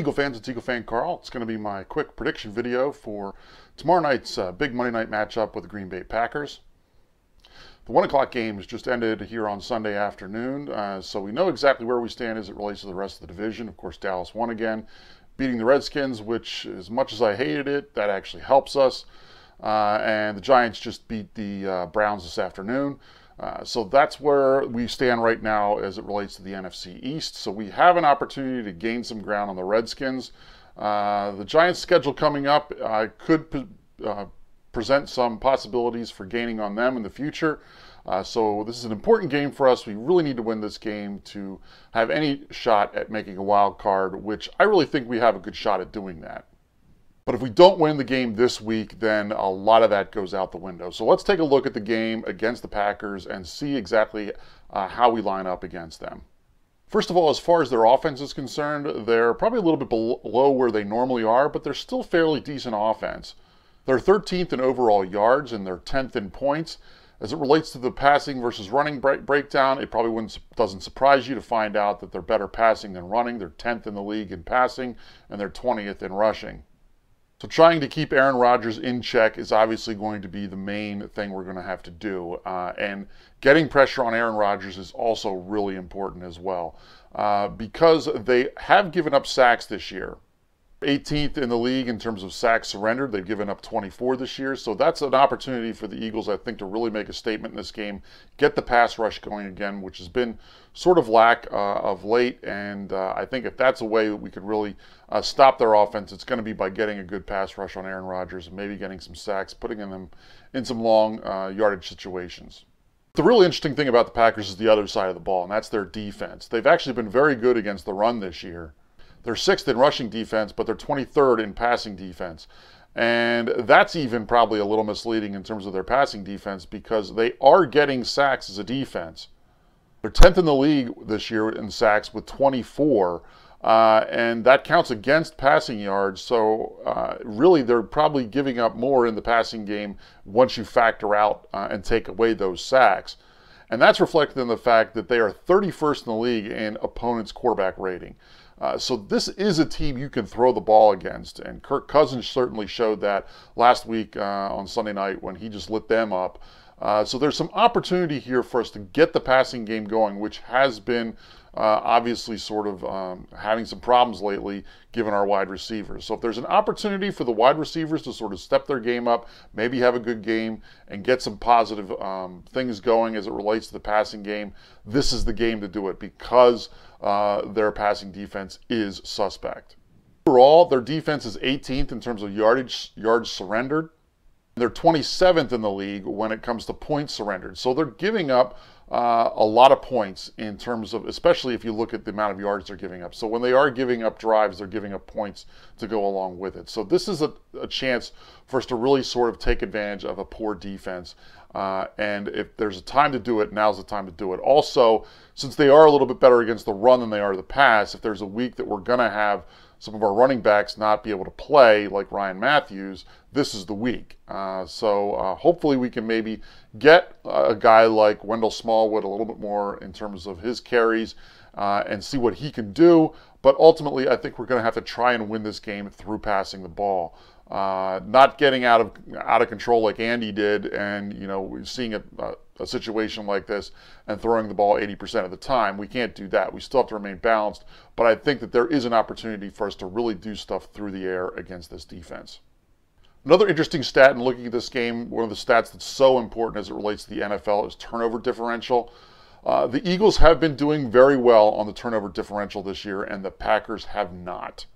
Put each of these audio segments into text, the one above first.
Eagle fans, it's Eagle fan Karl. It's going to be my quick prediction video for tomorrow night's uh, big Monday night matchup with the Green Bay Packers. The 1 o'clock game has just ended here on Sunday afternoon, uh, so we know exactly where we stand as it relates to the rest of the division. Of course, Dallas won again, beating the Redskins, which, as much as I hated it, that actually helps us. Uh, and the Giants just beat the uh, Browns this afternoon. Uh, so that's where we stand right now as it relates to the NFC East. So we have an opportunity to gain some ground on the Redskins. Uh, the Giants' schedule coming up uh, could present some possibilities for gaining on them in the future. Uh, so this is an important game for us. We really need to win this game to have any shot at making a wild card, which I really think we have a good shot at doing that. But if we don't win the game this week, then a lot of that goes out the window. So let's take a look at the game against the Packers and see exactly uh, how we line up against them. First of all, as far as their offense is concerned, they're probably a little bit below where they normally are, but they're still fairly decent offense. They're 13th in overall yards and they're 10th in points. As it relates to the passing versus running break breakdown, it probably doesn't surprise you to find out that they're better passing than running. They're 10th in the league in passing and they're 20th in rushing. So trying to keep Aaron Rodgers in check is obviously going to be the main thing we're going to have to do. Uh, and getting pressure on Aaron Rodgers is also really important as well. Uh, because they have given up sacks this year. 18th in the league in terms of sacks surrendered. They've given up 24 this year. So that's an opportunity for the Eagles, I think, to really make a statement in this game, get the pass rush going again, which has been sort of lack uh, of late. And uh, I think if that's a way that we could really uh, stop their offense, it's going to be by getting a good pass rush on Aaron Rodgers and maybe getting some sacks, putting them in some long uh, yardage situations. The really interesting thing about the Packers is the other side of the ball, and that's their defense. They've actually been very good against the run this year. They're sixth in rushing defense, but they're 23rd in passing defense. And that's even probably a little misleading in terms of their passing defense because they are getting sacks as a defense. They're 10th in the league this year in sacks with 24, uh, and that counts against passing yards. So, uh, really, they're probably giving up more in the passing game once you factor out uh, and take away those sacks. And that's reflected in the fact that they are 31st in the league in opponent's quarterback rating. Uh, so this is a team you can throw the ball against, and Kirk Cousins certainly showed that last week uh, on Sunday night when he just lit them up. Uh, so there's some opportunity here for us to get the passing game going, which has been uh, obviously sort of um, having some problems lately given our wide receivers. So if there's an opportunity for the wide receivers to sort of step their game up, maybe have a good game and get some positive um, things going as it relates to the passing game, this is the game to do it because uh, their passing defense is suspect. Overall, their defense is 18th in terms of yardage yards surrendered. They're 27th in the league when it comes to points surrendered. So they're giving up uh, a lot of points in terms of, especially if you look at the amount of yards they're giving up. So when they are giving up drives, they're giving up points to go along with it. So this is a, a chance for us to really sort of take advantage of a poor defense. Uh, and if there's a time to do it, now's the time to do it. Also, since they are a little bit better against the run than they are the pass, if there's a week that we're going to have some of our running backs not be able to play, like Ryan Mathews, this is the week. Uh, so uh, hopefully we can maybe get a guy like Wendell Smallwood a little bit more in terms of his carries uh, and see what he can do. But ultimately, I think we're going to have to try and win this game through passing the ball. Uh, not getting out of out of control like Andy did, and you know, seeing a, a, situation like this and throwing the ball 80% of the time. We can't do that. We still have to remain balanced. But I think that there is an opportunity for us to really do stuff through the air against this defense. Another interesting stat in looking at this game, one of the stats that's so important as it relates to the NFL is turnover differential. Uh, the Eagles have been doing very well on the turnover differential this year, and the Packers have not.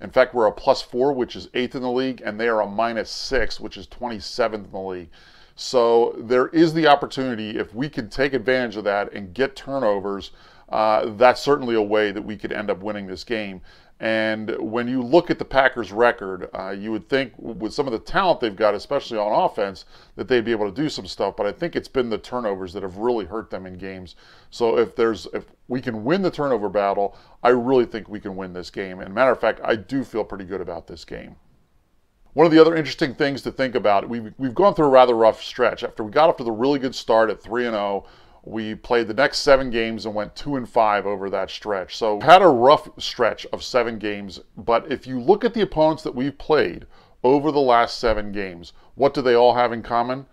In fact, we're a plus four, which is eighth in the league, and they are a minus six, which is 27th in the league. So there is the opportunity, if we can take advantage of that and get turnovers, uh, that's certainly a way that we could end up winning this game. And when you look at the Packers' record, uh, you would think with some of the talent they've got, especially on offense, that they'd be able to do some stuff. But I think it's been the turnovers that have really hurt them in games. So if there's if we can win the turnover battle, I really think we can win this game. And matter of fact, I do feel pretty good about this game. One of the other interesting things to think about, we've, we've gone through a rather rough stretch. After we got off to the really good start at 3 and 0, We played the next seven games and went two and five over that stretch. So had a rough stretch of seven games. But if you look at the opponents that we've played over the last seven games, what do they all have in common?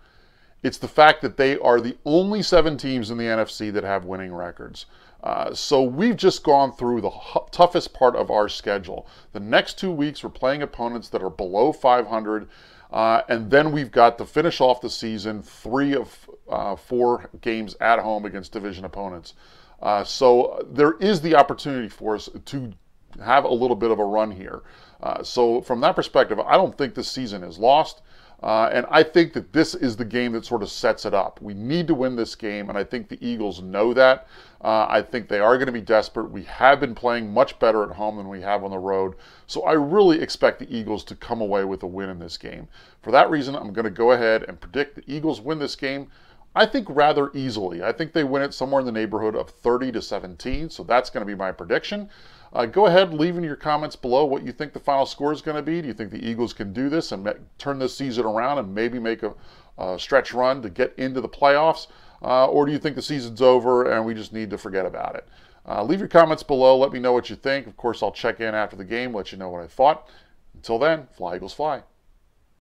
It's the fact that they are the only seven teams in the NFC that have winning records. Uh, so we've just gone through the toughest part of our schedule. The next two weeks, we're playing opponents that are below 500. Uh, and then we've got to finish off the season three of uh, four games at home against division opponents. Uh, so there is the opportunity for us to have a little bit of a run here. Uh, so from that perspective, I don't think this season is lost. Uh, and I think that this is the game that sort of sets it up. We need to win this game, and I think the Eagles know that. Uh, I think they are going to be desperate. We have been playing much better at home than we have on the road. So I really expect the Eagles to come away with a win in this game. For that reason, I'm going to go ahead and predict the Eagles win this game. I think rather easily. I think they win it somewhere in the neighborhood of 30 to 17. So that's going to be my prediction. Uh, go ahead, leave in your comments below what you think the final score is going to be. Do you think the Eagles can do this and turn this season around and maybe make a, a stretch run to get into the playoffs? Uh, or do you think the season's over and we just need to forget about it? Uh, leave your comments below. Let me know what you think. Of course, I'll check in after the game, let you know what I thought. Until then, fly Eagles fly.